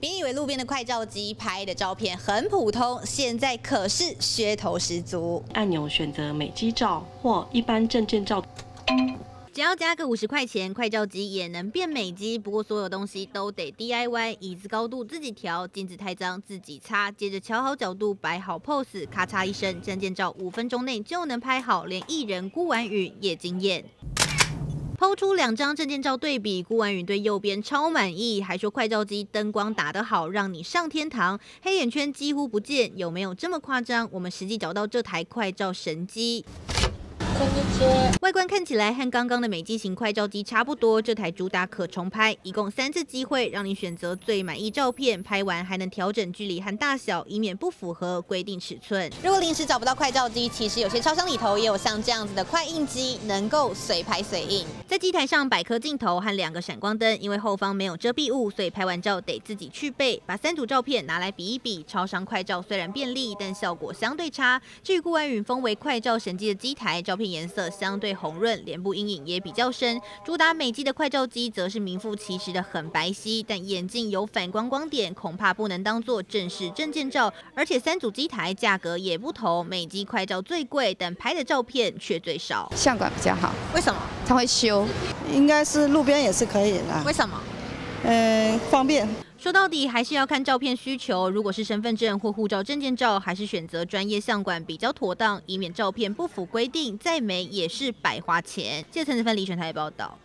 别以为路边的快照机拍的照片很普通，现在可是噱头十足。按钮选择美肌照或一般证件照。只要加个五十块钱，快照机也能变美肌。不过所有东西都得 DIY，椅子高度自己调，镜子太脏自己擦，接着调好角度，摆好 pose，咔嚓一声，证件照五分钟内就能拍好，连艺人辜婉宇也惊艳。抛出两张证件照对比，顾婉宇对右边超满意，还说快照机灯光打得好，让你上天堂，黑眼圈几乎不见，有没有这么夸张？我们实际找到这台快照神机。外观看起来和刚刚的美机型快照机差不多，这台主打可重拍，一共三次机会让你选择最满意照片，拍完还能调整距离和大小，以免不符合规定尺寸。如果临时找不到快照机，其实有些超商里头也有像这样子的快印机，能够随拍随印。在机台上摆颗镜头和两个闪光灯，因为后方没有遮蔽物，所以拍完照得自己去背。把三组照片拿来比一比，超商快照虽然便利，但效果相对差。至于顾安允封为快照神机的机台，照片。颜色相对红润，脸部阴影也比较深。主打美肌的快照机则是名副其实的很白皙，但眼镜有反光光点，恐怕不能当做正式证件照。而且三组机台价格也不同，美肌快照最贵，但拍的照片却最少。相馆比较好，为什么？它会修，应该是路边也是可以的。为什么？嗯，方便。说到底还是要看照片需求，如果是身份证或护照证件照，还是选择专业相馆比较妥当，以免照片不符规定，再美也是白花钱。谢陈子芬李选台报道。